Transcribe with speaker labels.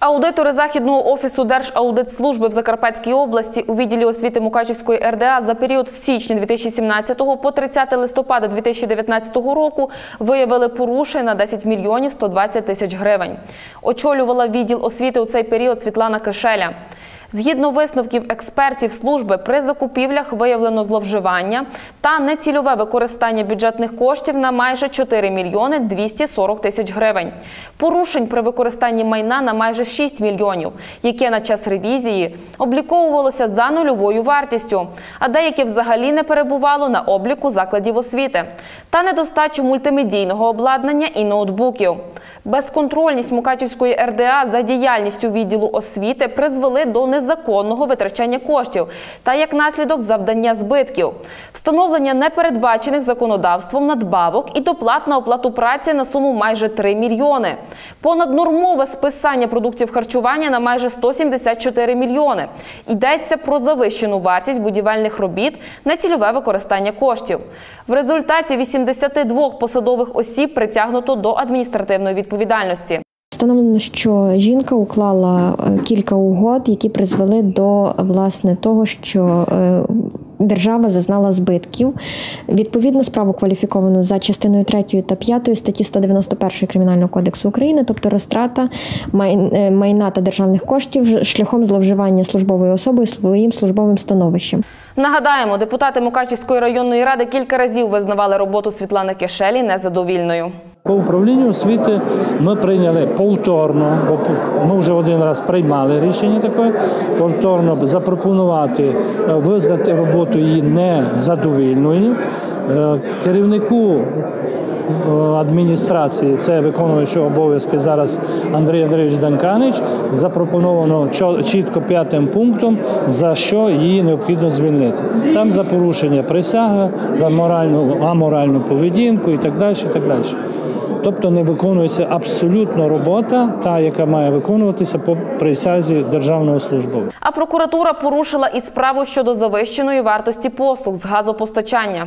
Speaker 1: Аудитори західного офісу Держаудитслужби в Закарпатській області у відділі освіти Мукачівської РДА за період з січня 2017 по 30 листопада 2019 року виявили порушення на 10 мільйонів 120 тисяч гривень. Очолювала відділ освіти у цей період Світлана Кишеля. Згідно висновків експертів служби, при закупівлях виявлено зловживання та нецільове використання бюджетних коштів на майже 4 мільйони 240 тисяч гривень. Порушень при використанні майна на майже 6 мільйонів, яке на час ревізії обліковувалося за нульовою вартістю, а деяке взагалі не перебувало на обліку закладів освіти, та недостачу мультимедійного обладнання і ноутбуків. Безконтрольність Мукачівської РДА за діяльністю відділу освіти призвели до незаконного витрачання коштів та як наслідок завдання збитків, встановлення непередбачених законодавством надбавок і доплат на оплату праці на суму майже 3 мільйони, понаднормове списання продуктів харчування на майже 174 мільйони. Йдеться про завищену вартість будівельних робіт на цільове використання коштів. В результаті 82 посадових осіб притягнуто до адміністративної відповідальності.
Speaker 2: Встановлено, що жінка уклала е, кілька угод, які призвели до власне того, що е, держава зазнала збитків. Відповідно, справу кваліфіковано за частиною 3 та 5 статті 191 Кримінального кодексу України, тобто розтрата е, майна та державних коштів шляхом зловживання службовою особою своїм службовим становищем.
Speaker 1: Нагадаємо, депутати Мукачівської районної ради кілька разів визнавали роботу Світлани Кишелі незадовільною.
Speaker 3: По управлінню освіти ми прийняли повторно, бо ми вже один раз приймали рішення таке, повторно запропонувати е, визнати роботу її незадовільною. Е, Керівнику е, адміністрації, це виконуючий обов'язки зараз Андрій Андрійович Данканич, запропоновано чітко п'ятим пунктом, за що її необхідно звільнити. Там за порушення присяги, за моральну аморальну поведінку і так далі. І так далі. Тобто не виконується абсолютно робота, та яка має виконуватися по присязі державного службовця.
Speaker 1: А прокуратура порушила і справу щодо завищеної вартості послуг з газопостачання.